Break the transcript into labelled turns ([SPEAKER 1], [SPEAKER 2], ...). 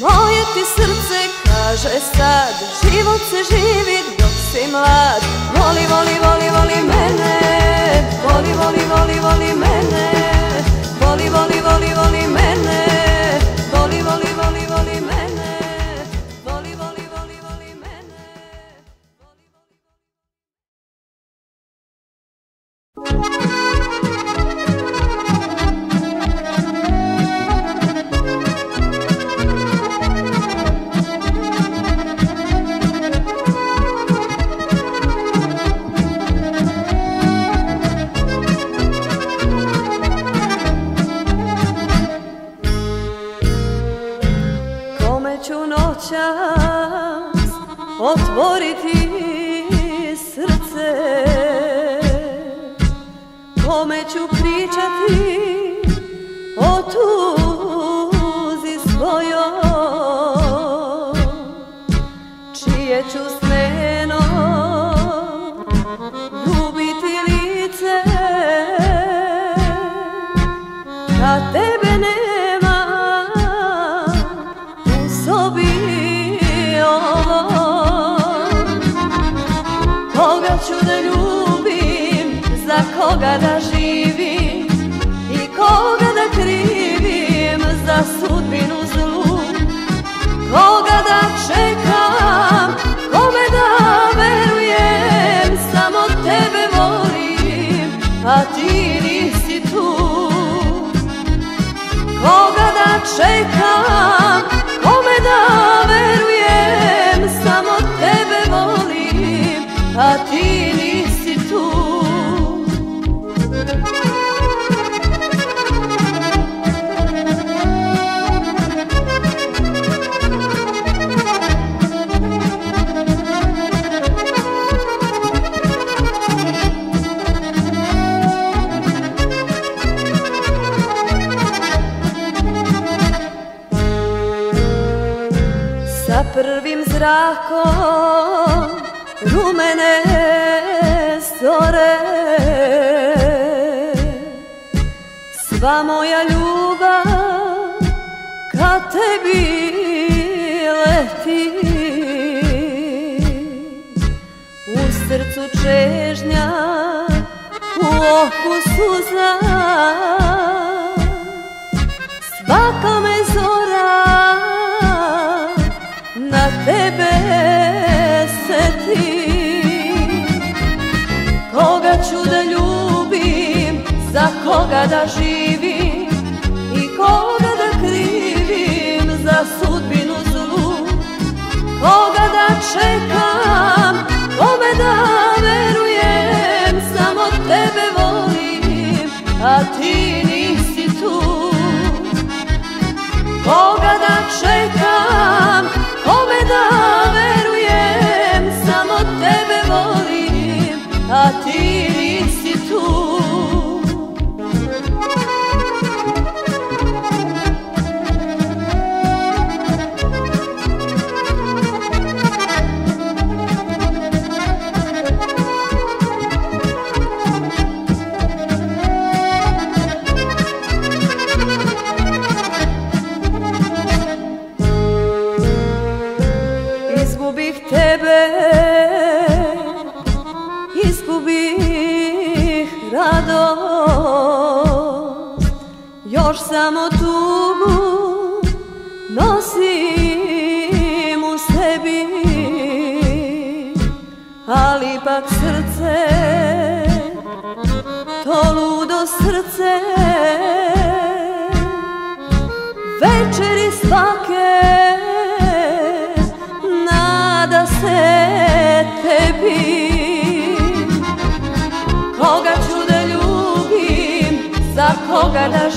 [SPEAKER 1] Moje ti srce kaže sad Život se živi dok si mlad. Voli, voli, voli, voli mene Voli, voli, voli, voli mene. Voli, voli, voli, voli mene Voli, voli, voli, voli mene. Voli, voli, voli, voli mene. Kome ću noćas otvoriti srce. Kome ću pričati o tuzi svojoj? Čije ću smeno ljubiti lice? Kad tebe Koga ću da ljubim, za koga da živim I koga da krivim za sudbinu zlu. Koga da čekam, kome da verujem Samo tebe volim, a ti nisi tu. Koga da čekam, a ti nisi tu. Sa prvim zrakom rumene zore Sva moja ljubav ka tebi leti U srcu čežnja, u oku suza da živim I koga da krivim za sudbinu zlu. Koga da čekam, kome da verujem Samo tebe volim, a ti nisi tu. Koga da čekam, kome da verujem Samo tebe volim, a ti radost Još samo tugu nosim u sebi Ali pak srce, to ludo srce Večeri svake Koga ću da